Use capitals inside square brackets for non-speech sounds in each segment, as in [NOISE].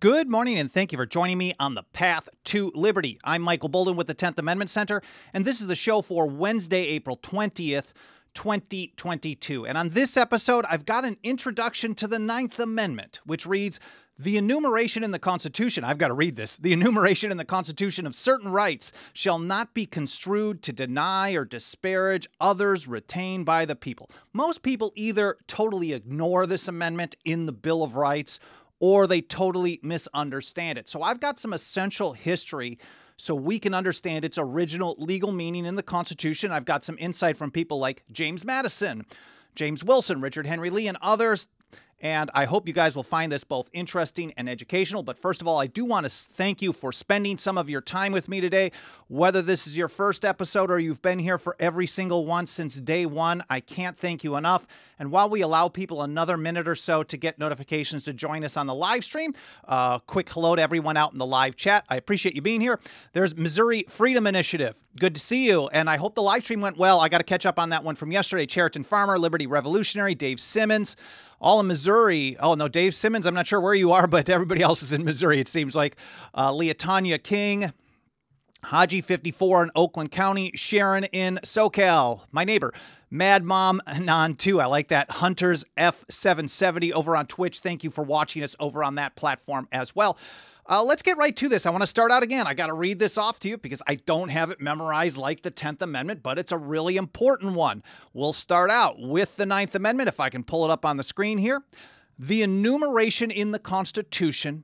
Good morning, and thank you for joining me on the path to liberty. I'm Michael Boldin with the 10th Amendment Center, and this is the show for Wednesday, April 20th. 2022. And on this episode, I've got an introduction to the Ninth Amendment, which reads The enumeration in the Constitution, I've got to read this, the enumeration in the Constitution of certain rights shall not be construed to deny or disparage others retained by the people. Most people either totally ignore this amendment in the Bill of Rights or they totally misunderstand it. So I've got some essential history so we can understand its original legal meaning in the Constitution. I've got some insight from people like James Madison, James Wilson, Richard Henry Lee, and others and I hope you guys will find this both interesting and educational. But first of all, I do want to thank you for spending some of your time with me today. Whether this is your first episode or you've been here for every single one since day one, I can't thank you enough. And while we allow people another minute or so to get notifications to join us on the live stream, uh, quick hello to everyone out in the live chat. I appreciate you being here. There's Missouri Freedom Initiative. Good to see you. And I hope the live stream went well. I got to catch up on that one from yesterday. Chariton Farmer, Liberty Revolutionary, Dave Simmons all in Missouri. Oh, no, Dave Simmons, I'm not sure where you are, but everybody else is in Missouri, it seems like. Uh, Leatanya King, Haji 54 in Oakland County, Sharon in SoCal, my neighbor. Mad Mom Non 2. I like that. Hunters F770 over on Twitch. Thank you for watching us over on that platform as well. Uh, let's get right to this. I want to start out again. I got to read this off to you because I don't have it memorized like the 10th Amendment, but it's a really important one. We'll start out with the Ninth Amendment, if I can pull it up on the screen here. The enumeration in the Constitution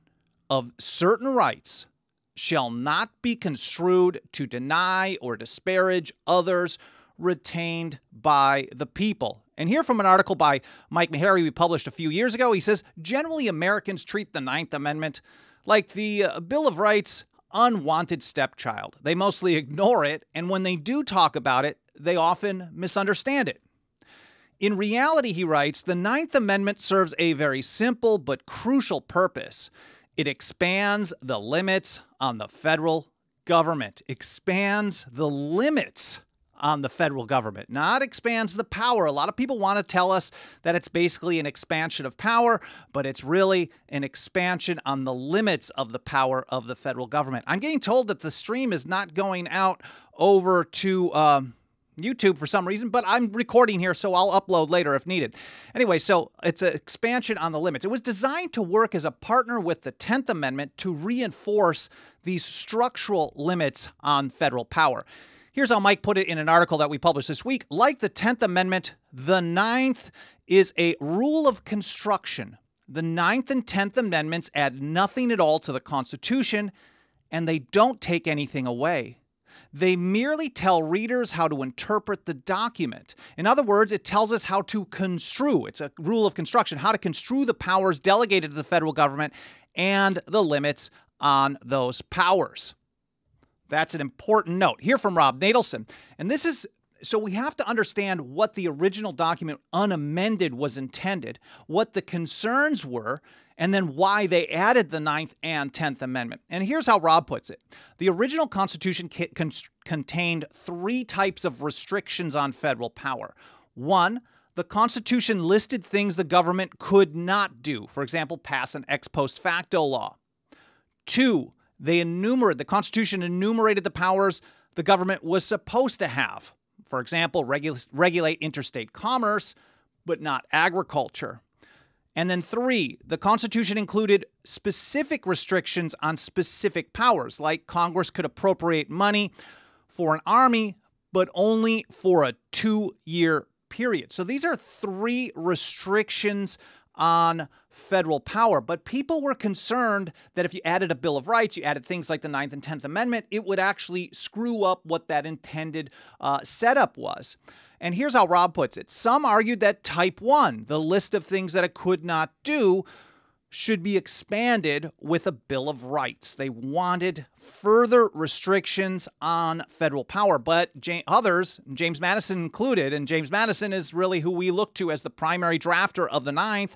of certain rights shall not be construed to deny or disparage others retained by the people. And here from an article by Mike Maharrey we published a few years ago, he says generally Americans treat the Ninth Amendment like the uh, Bill of Rights unwanted stepchild. They mostly ignore it, and when they do talk about it, they often misunderstand it. In reality, he writes, the Ninth Amendment serves a very simple but crucial purpose. It expands the limits on the federal government, expands the limits on the federal government, not expands the power. A lot of people want to tell us that it's basically an expansion of power, but it's really an expansion on the limits of the power of the federal government. I'm getting told that the stream is not going out over to. Um, YouTube for some reason, but I'm recording here, so I'll upload later if needed. Anyway, so it's an expansion on the limits. It was designed to work as a partner with the 10th Amendment to reinforce these structural limits on federal power. Here's how Mike put it in an article that we published this week. Like the 10th Amendment, the Ninth is a rule of construction. The Ninth and 10th Amendments add nothing at all to the Constitution, and they don't take anything away. They merely tell readers how to interpret the document. In other words, it tells us how to construe. It's a rule of construction, how to construe the powers delegated to the federal government and the limits on those powers. That's an important note. Here from Rob Natelson. And this is so we have to understand what the original document unamended was intended, what the concerns were, and then why they added the Ninth and Tenth Amendment. And here's how Rob puts it The original Constitution con- contained three types of restrictions on federal power. One, the Constitution listed things the government could not do, for example, pass an ex post facto law. Two, they enumerated, the Constitution enumerated the powers the government was supposed to have. For example, regu- regulate interstate commerce, but not agriculture. And then three, the Constitution included specific restrictions on specific powers, like Congress could appropriate money for an army, but only for a two year period. So these are three restrictions on federal power. But people were concerned that if you added a Bill of Rights, you added things like the Ninth and Tenth Amendment, it would actually screw up what that intended uh, setup was. And here's how Rob puts it Some argued that Type 1, the list of things that it could not do, should be expanded with a Bill of Rights. They wanted further restrictions on federal power, but others, James Madison included, and James Madison is really who we look to as the primary drafter of the Ninth,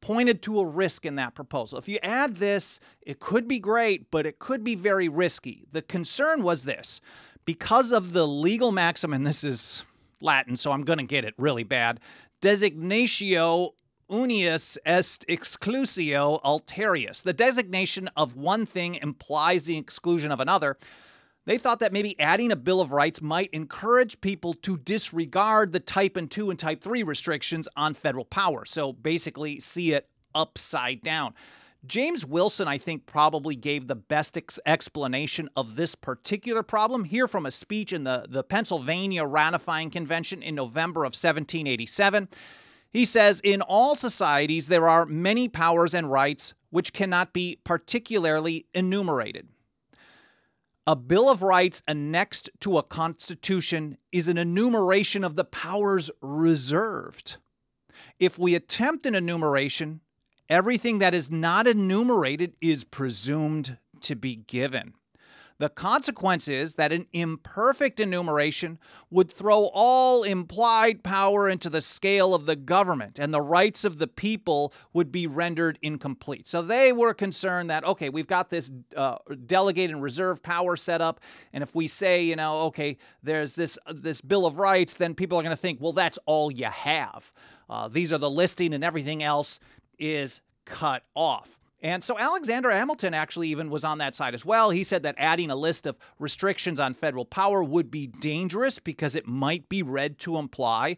pointed to a risk in that proposal. If you add this, it could be great, but it could be very risky. The concern was this because of the legal maxim, and this is Latin, so I'm going to get it really bad designatio unius est exclusio alterius. The designation of one thing implies the exclusion of another. They thought that maybe adding a Bill of Rights might encourage people to disregard the Type and 2 and Type 3 restrictions on federal power. So basically, see it upside down. James Wilson, I think, probably gave the best ex- explanation of this particular problem here from a speech in the, the Pennsylvania Ratifying Convention in November of 1787. He says, In all societies, there are many powers and rights which cannot be particularly enumerated. A Bill of Rights annexed to a Constitution is an enumeration of the powers reserved. If we attempt an enumeration, everything that is not enumerated is presumed to be given. The consequence is that an imperfect enumeration would throw all implied power into the scale of the government, and the rights of the people would be rendered incomplete. So they were concerned that, okay, we've got this uh, delegate and reserve power set up, and if we say, you know, okay, there's this, this Bill of Rights, then people are going to think, well, that's all you have. Uh, these are the listing, and everything else is cut off. And so Alexander Hamilton actually even was on that side as well. He said that adding a list of restrictions on federal power would be dangerous because it might be read to imply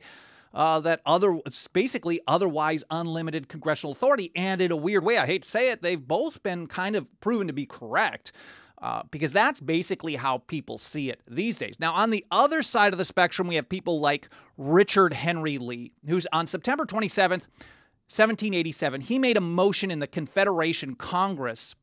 uh, that other basically otherwise unlimited congressional authority. And in a weird way, I hate to say it, they've both been kind of proven to be correct. Uh, because that's basically how people see it these days. Now, on the other side of the spectrum, we have people like Richard Henry Lee, who's on September 27th 1787, he made a motion in the Confederation Congress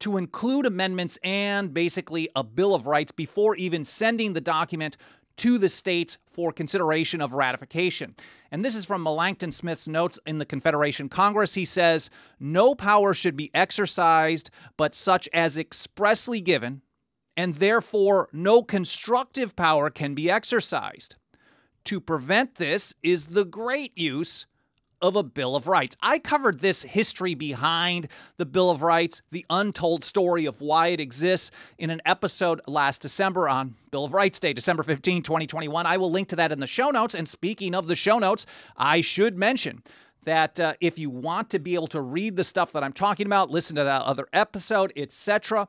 to include amendments and basically a Bill of Rights before even sending the document to the states for consideration of ratification. And this is from Melancton Smith's notes in the Confederation Congress. He says, No power should be exercised but such as expressly given, and therefore no constructive power can be exercised. To prevent this is the great use of a Bill of Rights. I covered this history behind the Bill of Rights, the untold story of why it exists, in an episode last December on Bill of Rights Day, December 15, 2021. I will link to that in the show notes. And speaking of the show notes, I should mention that uh, if you want to be able to read the stuff that I'm talking about, listen to that other episode, etc.,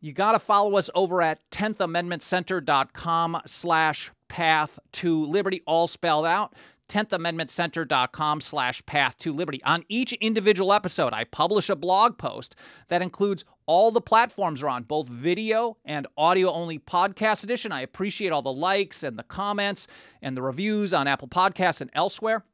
you got to follow us over at 10thamendmentcenter.com slash path to liberty, all spelled out. 10thamendmentcenter.com slash path to liberty. On each individual episode, I publish a blog post that includes all the platforms are on, both video and audio only podcast edition. I appreciate all the likes and the comments and the reviews on Apple Podcasts and elsewhere.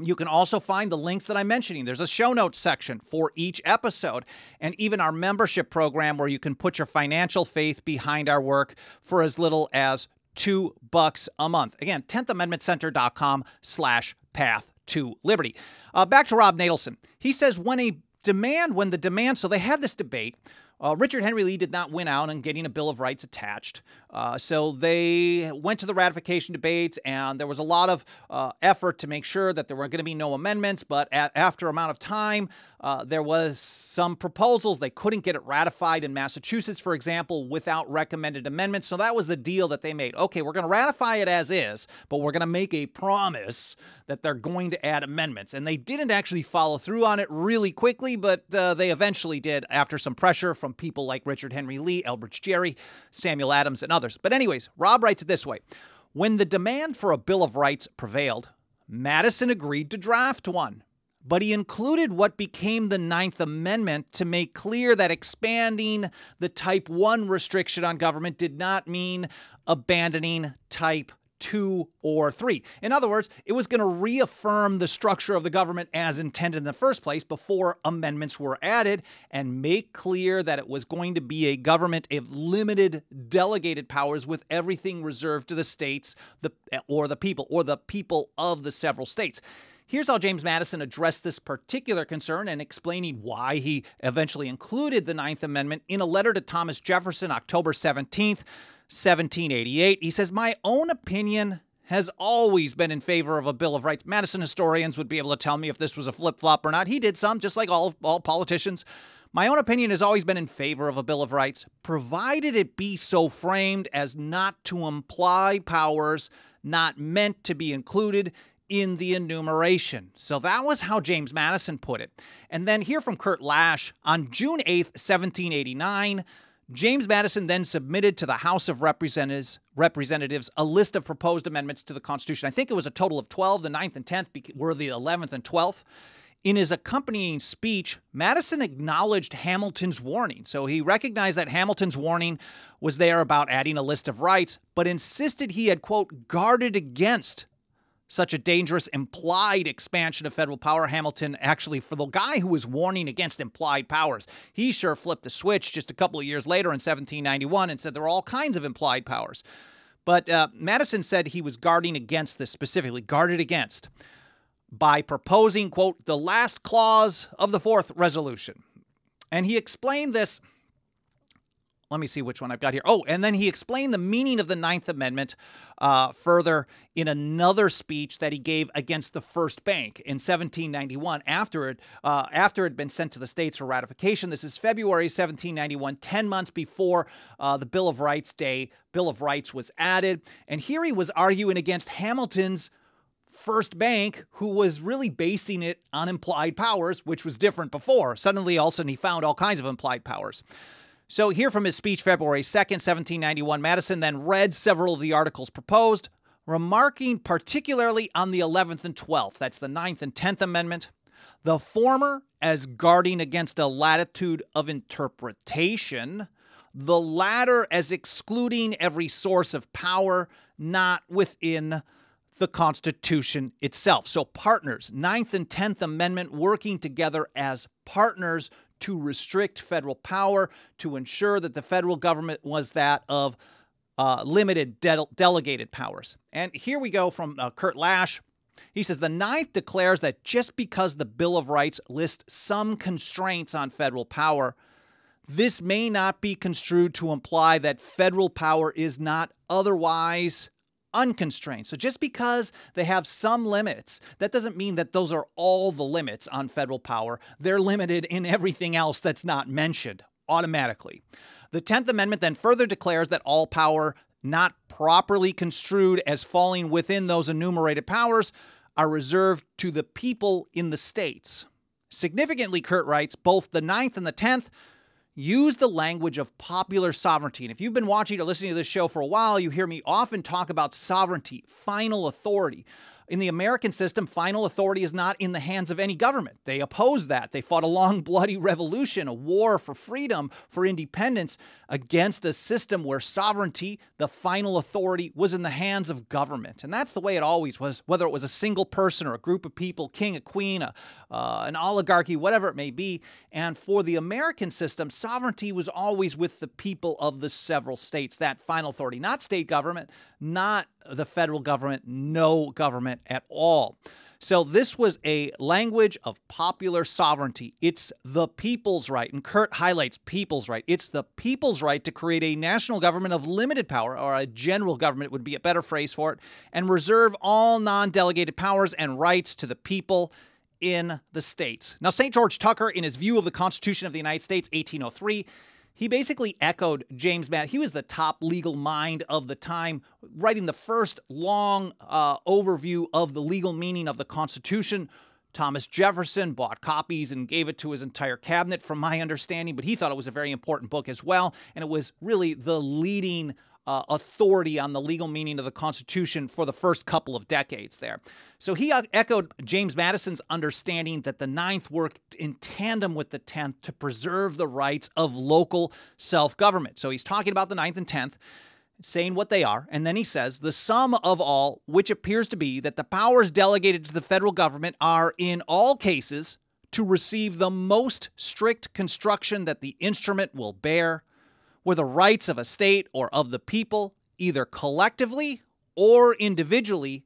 You can also find the links that I'm mentioning. There's a show notes section for each episode, and even our membership program where you can put your financial faith behind our work for as little as two bucks a month. Again, 10thamendmentcenter.com slash path to liberty. Uh, back to Rob Natelson. He says when a demand, when the demand, so they had this debate uh, Richard Henry Lee did not win out on getting a Bill of Rights attached. Uh, so they went to the ratification debates, and there was a lot of uh, effort to make sure that there were going to be no amendments. But at, after amount of time, uh, there was some proposals. They couldn't get it ratified in Massachusetts, for example, without recommended amendments. So that was the deal that they made. Okay, we're going to ratify it as is, but we're going to make a promise that they're going to add amendments. And they didn't actually follow through on it really quickly, but uh, they eventually did after some pressure from people like Richard Henry Lee, Elbridge Gerry, Samuel Adams, and others. But, anyways, Rob writes it this way. When the demand for a Bill of Rights prevailed, Madison agreed to draft one but he included what became the Ninth Amendment to make clear that expanding the Type 1 restriction on government did not mean abandoning Type 2 or 3. In other words, it was going to reaffirm the structure of the government as intended in the first place before amendments were added and make clear that it was going to be a government of limited delegated powers with everything reserved to the states the, or the people or the people of the several states. Here's how James Madison addressed this particular concern and explaining why he eventually included the Ninth Amendment in a letter to Thomas Jefferson, October 17th, 1788. He says, My own opinion has always been in favor of a Bill of Rights. Madison historians would be able to tell me if this was a flip flop or not. He did some, just like all, all politicians. My own opinion has always been in favor of a Bill of Rights, provided it be so framed as not to imply powers not meant to be included in the enumeration. So that was how James Madison put it. And then here from Kurt Lash on June 8th, 1789, James Madison then submitted to the House of Representatives, Representatives a list of proposed amendments to the Constitution. I think it was a total of 12. The 9th and 10th were the 11th and 12th. In his accompanying speech, Madison acknowledged Hamilton's warning. So he recognized that Hamilton's warning was there about adding a list of rights, but insisted he had, quote, guarded against such a dangerous implied expansion of federal power. Hamilton, actually, for the guy who was warning against implied powers, he sure flipped the switch just a couple of years later in 1791 and said there were all kinds of implied powers. But uh, Madison said he was guarding against this specifically, guarded against by proposing, quote, the last clause of the fourth resolution. And he explained this. Let me see which one I've got here. Oh, and then he explained the meaning of the Ninth Amendment uh, further in another speech that he gave against the First Bank in 1791 after it, uh, after it had been sent to the states for ratification. This is February 1791, 10 months before uh, the Bill of Rights Day. Bill of Rights was added. And here he was arguing against Hamilton's First Bank, who was really basing it on implied powers, which was different before. Suddenly, all of a sudden, he found all kinds of implied powers. So, here from his speech, February 2nd, 1791, Madison then read several of the articles proposed, remarking particularly on the 11th and 12th. That's the 9th and 10th Amendment. The former as guarding against a latitude of interpretation, the latter as excluding every source of power not within the Constitution itself. So, partners, 9th and Tenth Amendment working together as partners to restrict federal power, to ensure that the federal government was that of uh, limited de- delegated powers. And here we go from uh, Kurt Lash. He says the Ninth declares that just because the Bill of Rights lists some constraints on federal power, this may not be construed to imply that federal power is not otherwise unconstrained. So just because they have some limits, that doesn't mean that those are all the limits on federal power. They're limited in everything else that's not mentioned automatically. The 10th Amendment then further declares that all power not properly construed as falling within those enumerated powers are reserved to the people in the states. Significantly, Kurt writes, both the 9th and the 10th use the language of popular sovereignty. And if you've been watching or listening to this show for a while, you hear me often talk about sovereignty, final authority. In the American system, final authority is not in the hands of any government. They oppose that. They fought a long, [LAUGHS] bloody revolution, a war for freedom, for independence, against a system where sovereignty, the final authority, was in the hands of government. And that's the way it always was, whether it was a single person or a group of people, king, a queen, a, uh, an oligarchy, whatever it may be. And for the American system, sovereignty was always with the people of the several states, that final authority, not state government, not the federal government, no government at all. So this was a language of popular sovereignty. It's the people's right. And Kurt highlights people's right. It's the people's right to create a national government of limited power, or a general government would be a better phrase for it, and reserve all non delegated powers and rights to the people in the states. Now, St. George Tucker, in his view of the Constitution of the United States, 1803, he basically echoed James Madison. He was the top legal mind of the time, writing the first long uh, overview of the legal meaning of the Constitution. Thomas Jefferson bought copies and gave it to his entire cabinet, from my understanding, but he thought it was a very important book as well. And it was really the leading uh, authority on the legal meaning of the Constitution for the first couple of decades there. So he uh, echoed James Madison's understanding that the Ninth worked in tandem with the Tenth to preserve the rights of local self government. So he's talking about the Ninth and Tenth saying what they are, and then he says, the sum of all, which appears to be that the powers delegated to the federal government are, in all cases, to receive the most strict construction that the instrument will bear, where the rights of a state or of the people, either collectively or individually,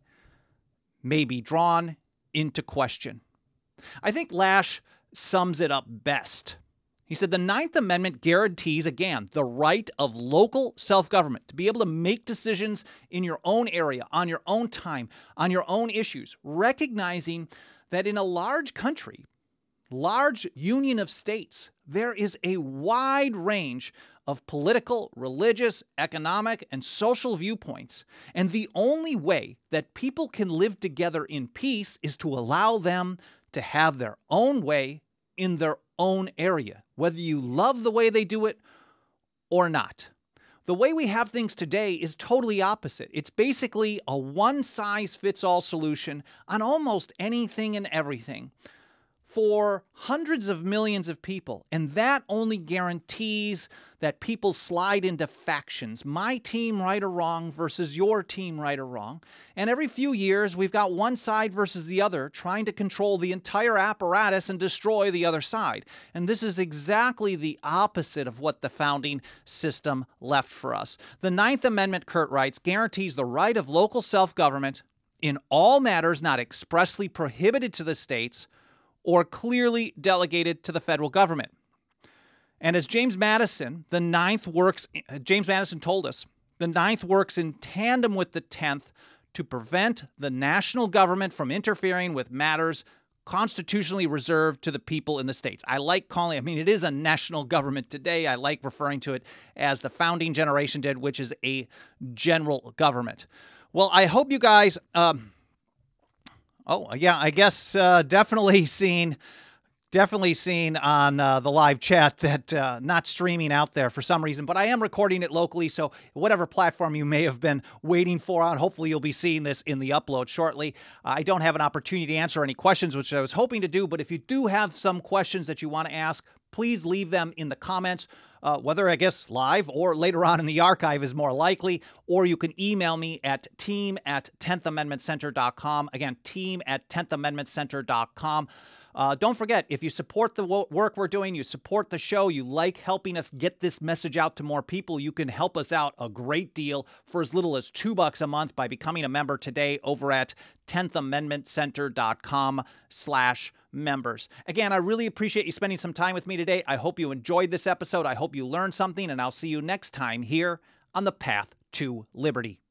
may be drawn into question. I think Lash sums it up best. He said the Ninth Amendment guarantees, again, the right of local self government to be able to make decisions in your own area, on your own time, on your own issues, recognizing that in a large country, large union of states, there is a wide range of political, religious, economic, and social viewpoints. And the only way that people can live together in peace is to allow them to have their own way in their own area, whether you love the way they do it or not. The way we have things today is totally opposite. It's basically a one size fits all solution on almost anything and everything for hundreds of millions of people. And that only guarantees that people slide into factions my team, right or wrong, versus your team, right or wrong. And every few years, we've got one side versus the other trying to control the entire apparatus and destroy the other side. And this is exactly the opposite of what the founding system left for us. The Ninth Amendment, Kurt writes, guarantees the right of local self government in all matters not expressly prohibited to the states or clearly delegated to the federal government. And as James Madison, the ninth works, James Madison told us, the ninth works in tandem with the tenth to prevent the national government from interfering with matters constitutionally reserved to the people in the states. I like calling, I mean, it is a national government today. I like referring to it as the founding generation did, which is a general government. Well, I hope you guys. Um, Oh, yeah, I guess uh, definitely [LAUGHS] seen definitely seen on uh, the live chat that uh, not streaming out there for some reason, but I am recording it locally. So whatever platform you may have been waiting for on, hopefully you'll be seeing this in the upload shortly. Uh, I don't have an opportunity to answer any questions, which I was hoping to do, but if you do have some questions that you want to ask, please leave them in the comments. Uh, whether I guess live or later on in the archive is more likely, or you can email me at team at 10thamendmentcenter.com. Again, team at 10thamendmentcenter.com. Uh, don't forget, if you support the work we're doing, you support the show, you like helping us get this message out to more people, you can help us out a great deal for as little as two bucks a month by becoming a member today over at 10thamendmentcenter.com slash members. Again, I really appreciate you spending some time with me today. I hope you enjoyed this episode. I hope you learned something, and I'll see you next time here on the path to liberty.